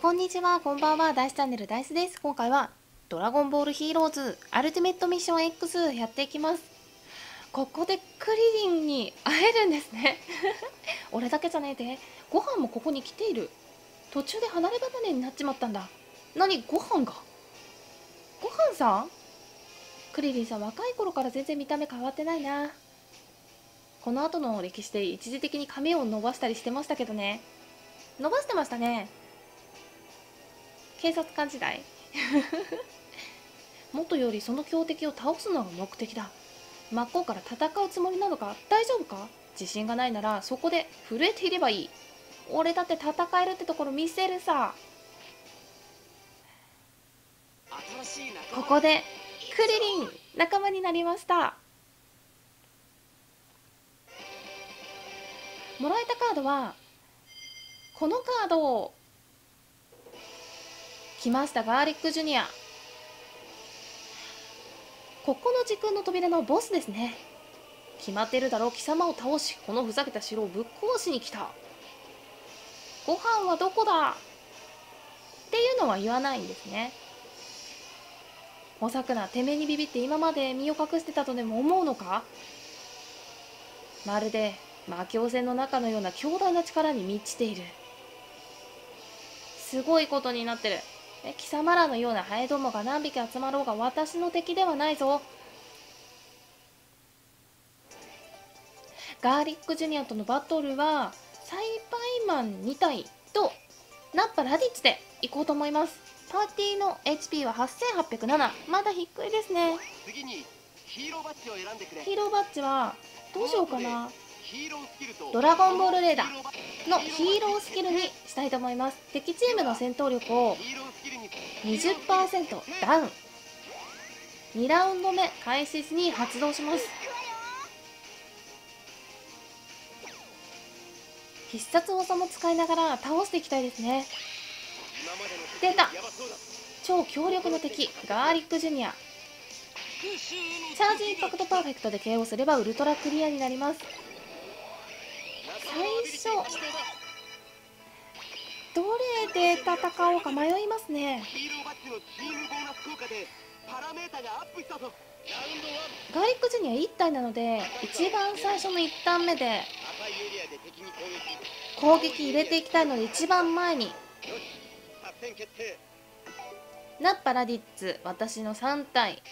こんにちは、こんばんは、ダイスチャンネルダイスです。今回は、ドラゴンボールヒーローズアルティメットミッション X やっていきます。ここでクリリンに会えるんですね。俺だけじゃねえで、ご飯もここに来ている。途中で離れ離れになっちまったんだ。何、ご飯が？ご飯さん？クリリンさん若い頃から全然見た目変わってないな。この後の歴史で一時的に髪を伸ばしたりしてましたけどね。伸ばしてましたね。警察官時代。元よりその強敵を倒すのが目的だ。真っ向から戦うつもりなのか大丈夫か？自信がないならそこで震えていればいい。俺だって戦えるってところ見せるさ。ここでクリリン仲間になりました。もらえたカードはこのカードを来ました。ガーリックジュニア。ここの時空の扉のボスですね。決まってるだろう。貴様を倒しこのふざけた城をぶっ壊しに来た。ご飯はどこだ？っていうのは言わないんですね。おさくなてめえにビビって今まで身を隠してたとでも思うのか？まるで魔境戦の中のような強大な力に満ちている。すごいことになってる。え貴様らのようなハエどもが何匹集まろうが私の敵ではないぞ。ガーリックジュニアとのバトルはサイバイマン2体とナッパラディッツで行こうと思います。パーティーの HP は8807まだ低いですね。次にヒーローバッジを選んでくれ。ヒーローバッジはどうしようかなドラゴンボールレーダーのヒーロースキルにしたいと思います。敵チームの戦闘力を20%ダウン。2ラウンド目開始時に発動します。必殺技も使いながら倒していきたいですね。出た。超強力な敵ガーリックジュニア。チャージインパクトパーフェクトで KO すればウルトラクリアになります。最初。どれで戦おうか迷いますね。ガーリックジュニア1体なので一番最初の1ターン目で攻撃入れていきたいので一番前に。ナッパラディッツ私の3体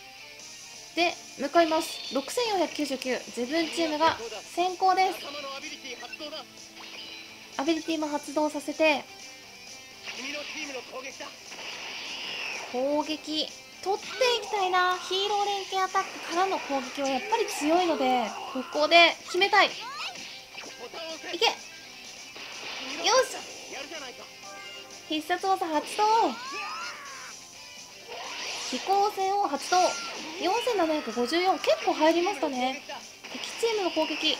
で向かいます。6499自分チームが先行です。アビリティも発動させて。攻撃。取っていきたいな。ヒーロー連携アタックからの攻撃はやっぱり強いのでここで決めたい。いけ。よし。必殺技発動。飛行船を発動。4754結構入りましたね。敵チームの攻撃。こ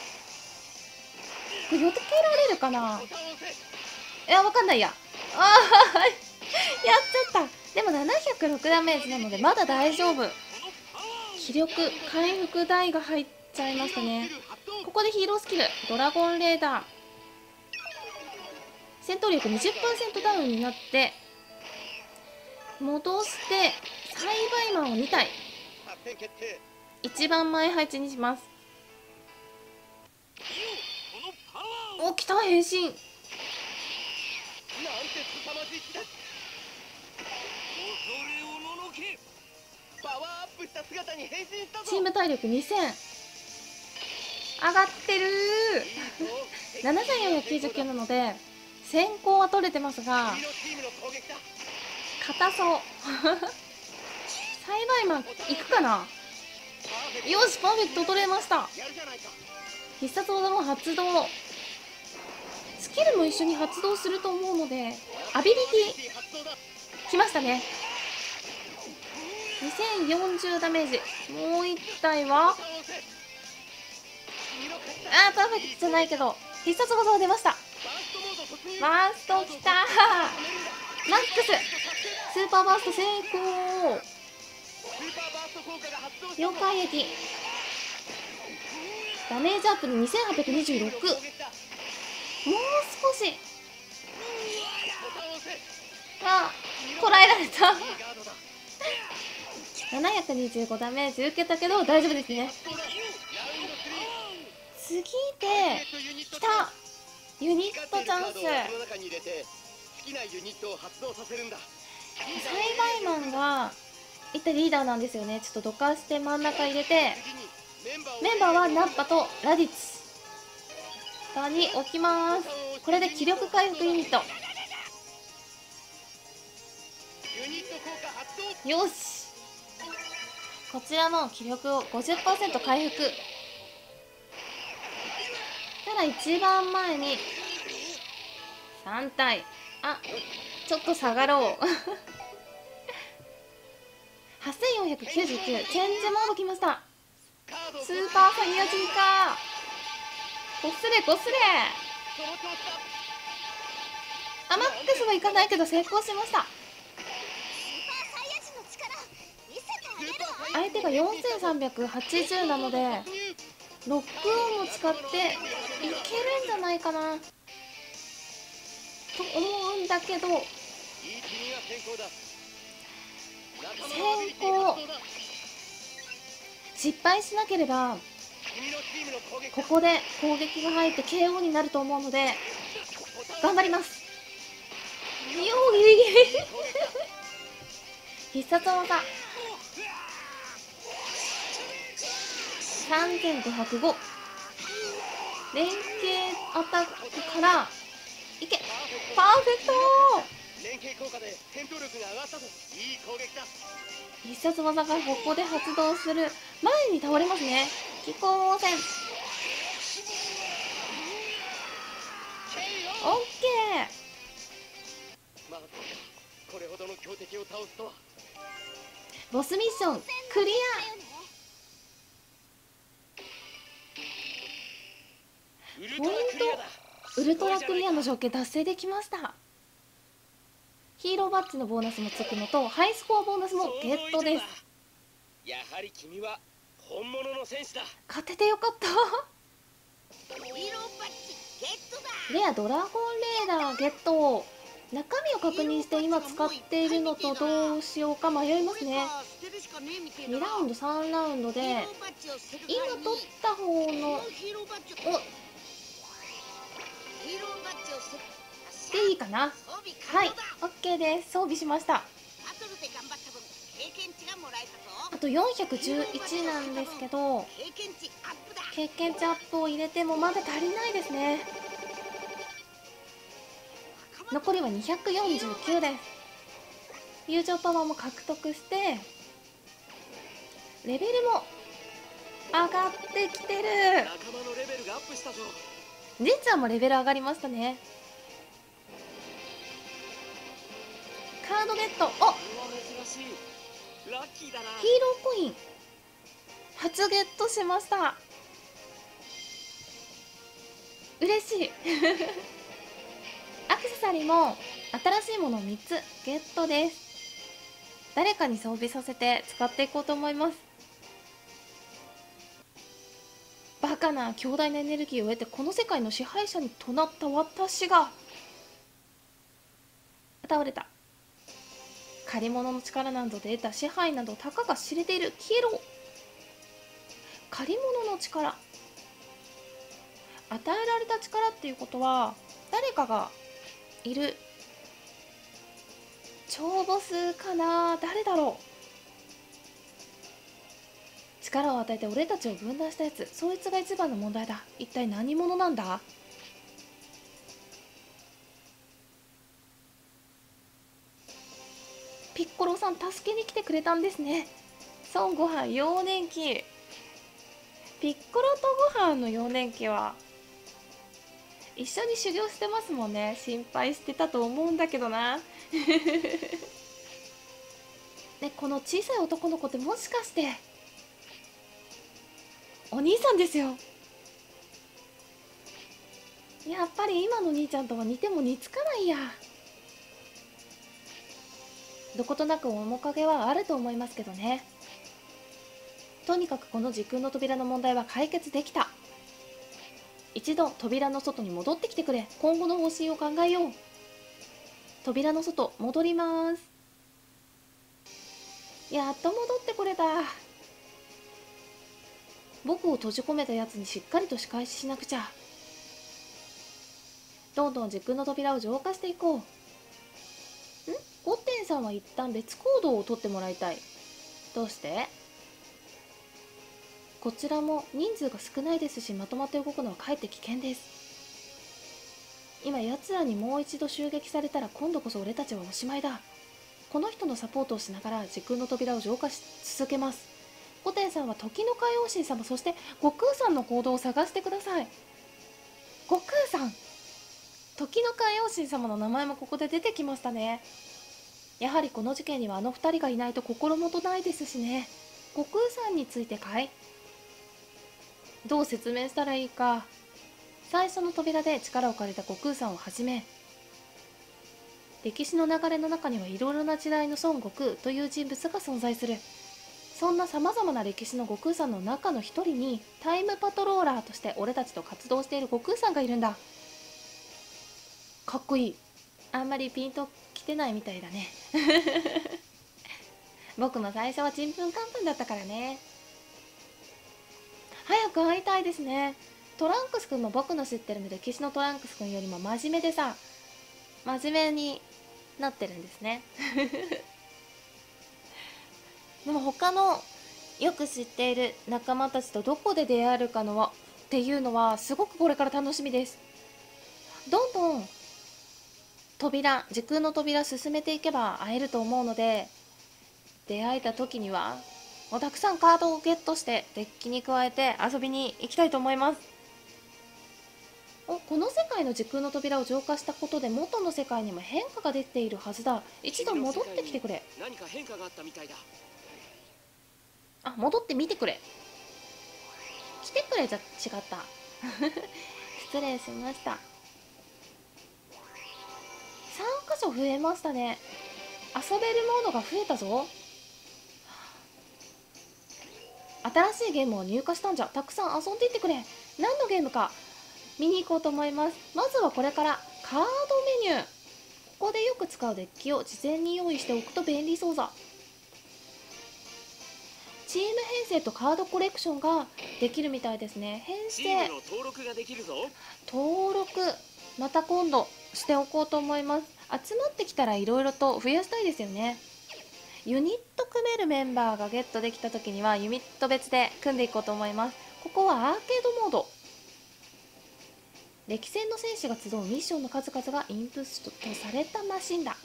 れ避けられるかな？いやわかんないや。ああやっちゃった。でも706ダメージなのでまだ大丈夫。気力回復台が入っちゃいましたね。ここでヒーロースキル。ドラゴンレーダー。戦闘力20%ダウンになって戻して栽培マンを2体一番前配置にします。お来た変身。チーム体力2000上がってる。7499なので先行は取れてますが硬そう栽培マンいくかな？よしパーフェクト取れました。必殺技も発動。スキルも一緒に発動すると思うのでアビリティ。きましたね。2040ダメージ。もう1体は？あーパーフェクトじゃないけど必殺技が出ました。マーストきたマックス。スーパーバースト成功。4回撃ダメージアップに2826もう少し。あこらえられた。いいガードだ725ダメージ受けたけど大丈夫ですね。次で3来た。ユニットチャンス。栽培マンが一体リーダーなんですよね。ちょっとどかして真ん中入れてメンバーはナッパとラディッチ下に置きます。これで気力回復ユニット。よし。こちらも気力を50%回復。たら一番前に3体。あちょっと下がろう8499チェンジモード来ました。スーパーサイヤ人か。こすれこすれ。その調子だあマックスはいかないけど成功しました。相手が4380なのでロックオンも使っていけるんじゃないかな。と思うんだけど。先行失敗しなければここで攻撃が入って KO になると思うので頑張ります。よーギリギリ。必殺技。3505連携アタックからいけ。パーフェクト連携効果で戦闘力が上がったぞ。いい攻撃だ。必殺技がここで発動する。前に倒れますね。気候汚染。オッケー。まあこれほどの強敵を倒すとは。ボスミッションクリウルトラクリアだ。アウルトラクリアの条件達成できましたヒーローバッジのボーナスもつくのとハイスコアボーナスもゲットです。やはり君は本物の戦士だ。勝ててよかった。レアドラゴンレーダーゲット中身を確認して今使っているのとどうしようか迷いますね。2ラウンド3ラウンドで今取った方のおでいいかな？はい。OK です。装備しました。あと411なんですけど経験値アップを入れてもまだ足りないですね。残りは249です。友情パワーも獲得してレベルも上がってきてる。仲間のレベルがアップしたぞ。姉ちゃんもレベル上がりましたねードゲット。お。ヒーローコイン。初ゲットしました。嬉しい。アクセサリーも新しいもの3つゲットです。誰かに装備させて使っていこうと思います。バカな強大なエネルギーを得てこの世界の支配者にとなった私が。倒れた。借り物の力などで得た支配などたかが知れている消えろ借り物の力。与えられた力っていうことは誰かがいる。超ボスかな誰だろう。力を与えて俺たちを分断したやつそいつが一番の問題だ。一体何者なんだ？ん助けに来てくれたんですね。孫悟飯幼年期。ピッコロとご飯の幼年期は一緒に修行してますもんね。心配してたと思うんだけどな。ねこの小さい男の子ってもしかしてお兄さんですよ。やっぱり今の兄ちゃんとは似ても似つかないや。どことなく面影はあると思いますけどね。とにかくこの時空の扉の問題は解決できた。一度扉の外に戻ってきてくれ。今後の方針を考えよう。扉の外戻ります。やっと戻ってこれた。僕を閉じ込めたやつにしっかりと仕返ししなくちゃ。どんどん時空の扉を浄化していこう。ゴッテンさんは一旦別行動をとってもらいたい。どうして？こちらも人数が少ないですしまとまって動くのはかえって危険です。今奴らにもう一度襲撃されたら今度こそ俺たちはおしまいだ。この人のサポートをしながら時空の扉を浄化し続けます。コテンさんは時の海王神様そして悟空さんの行動を探してください。悟空さん時の海王神様の名前もここで出てきましたね。やはりこの事件にはあの2人がいないと心もとないですしね。悟空さんについてかい？どう説明したらいいか。最初の扉で力を借りた悟空さんをはじめ歴史の流れの中にはいろいろな時代の孫悟空という人物が存在する。そんなさまざまな歴史の悟空さんの中の一人にタイムパトローラーとして俺たちと活動している悟空さんがいるんだ。かっこいい。あんまりピンときてないみたいだね。僕も最初はちんぷんかんぷんだったからね。早く会いたいですね。トランクスくんも僕の知ってる歴史のトランクスくんよりも真面目でさ真面目になってるんですね。でも他のよく知っている仲間たちとどこで出会えるかのはっていうのはすごくこれから楽しみです。どんどん扉時空の扉進めていけば会えると思うので出会えた時にはもうたくさんカードをゲットしてデッキに加えて遊びに行きたいと思います。おこの世界の時空の扉を浄化したことで元の世界にも変化が出ているはずだ。一度戻ってきてくれ。何か変化があったみたいだ。あ戻ってみてくれ。来てくれじゃ違った。失礼しました3箇所増えましたね。遊べるモードが増えたぞ。新しいゲームを入荷したんじゃ。たくさん遊んでいってくれ。何のゲームか。見に行こうと思います。まずはこれから。カードメニュー。ここでよく使うデッキを事前に用意しておくと便利そうだチーム編成とカードコレクションができるみたいですね。編成。登録ができるぞ。登録。また今度しておこうと思います集まってきたらいろいろと増やしたいですよね。ユニット組めるメンバーがゲットできた時にはユニット別で組んでいこうと思います。ここはアーケードモード。歴戦の戦士が集うミッションの数々がインプットされたマシンだ。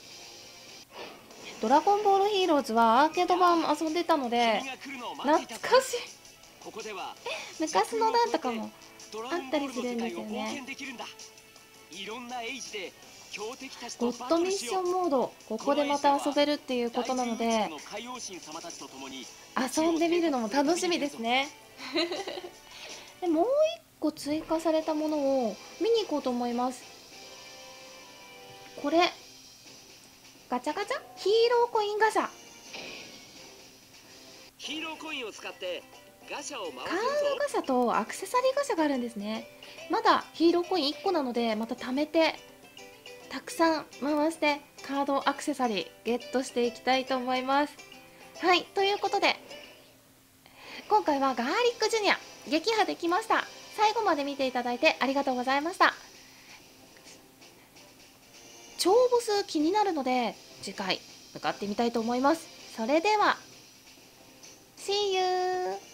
ドラゴンボールヒーローズはアーケード版遊んでたので懐かしい。昔の段とかもあったりするんですよね。ゴッドミッションモードここでまた遊べるっていうことなので遊んでみるのも楽しみですね。でもう一個追加されたものを見に行こうと思います。これガチャガチャ？ヒーローコインガシャ。ヒーローコインを使ってガシャを回カードガシャとアクセサリーガシャがあるんですね。まだヒーローコイン1個なのでまた貯めてたくさん回してカードアクセサリーゲットしていきたいと思います。はいということで今回はガーリックジュニア撃破できました。最後まで見ていただいてありがとうございました。超ボス気になるので次回向かってみたいと思います。それでは See you!